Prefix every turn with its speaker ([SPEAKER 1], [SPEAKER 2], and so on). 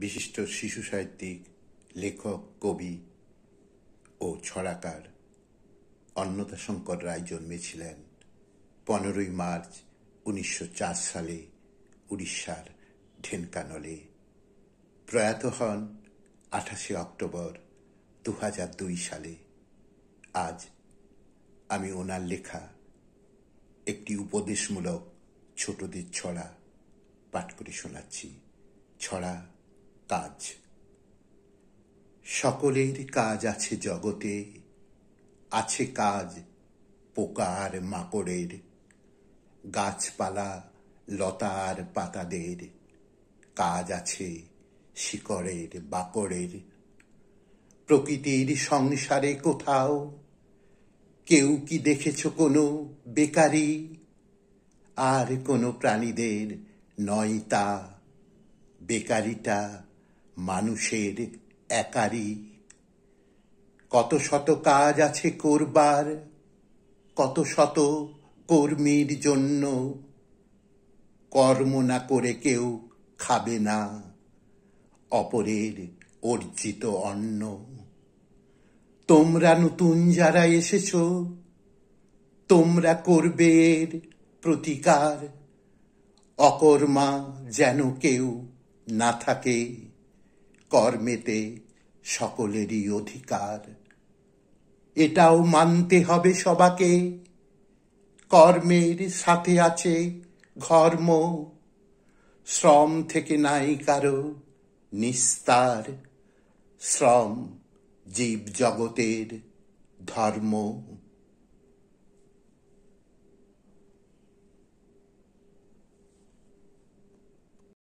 [SPEAKER 1] বিশিষ্ট শিশু সাহিত্যিক, লেখক, কবি ও ছড়াকার অন্নদাশঙ্কর রায় জন্মেছিলেন পনেরোই মার্চ উনিশশো চার সালে উড়িষ্যার ঢেনকানলে। প্রয়াত হন আঠাশে অক্টোবর দু দুই সালে। আজ আমি ওনার লেখা একটি উপদেশমূলক ছোটদের ছড়া পাঠ করে শোনাচ্ছি। ছড়া কাজ। সকলের কাজ আছে জগতে, আছে কাজ পোকার মাকড়ের, গাছপালা, লতার পাতাদের, কাজ আছে শিকড়ের, বাকড়ের। প্রকৃতির সংসারে কোথাও কেউ কি দেখেছ কোনো বেকারি? আর কোনো প্রাণীদের নয় তা। বেকারিটা মানুষের একারই। কত শত কাজ আছে করবার, কত শত কর্মীর জন্য। কর্ম না করে কেউ খাবে না অপরের অর্জিত অন্ন। তোমরা নতুন যারা এসেছ, তোমরা করবে এর প্রতিকার। অকর্মা যেন কেউ না থাকে। কর্মেতে সকলেরই অধিকার। এটাও মানতে হবে সবাকে। কর্মের সাথে আছে ঘর্ম। শ্রম থেকে নাই কারও নিস্তার। শ্রম জীব জগতের ধর্ম।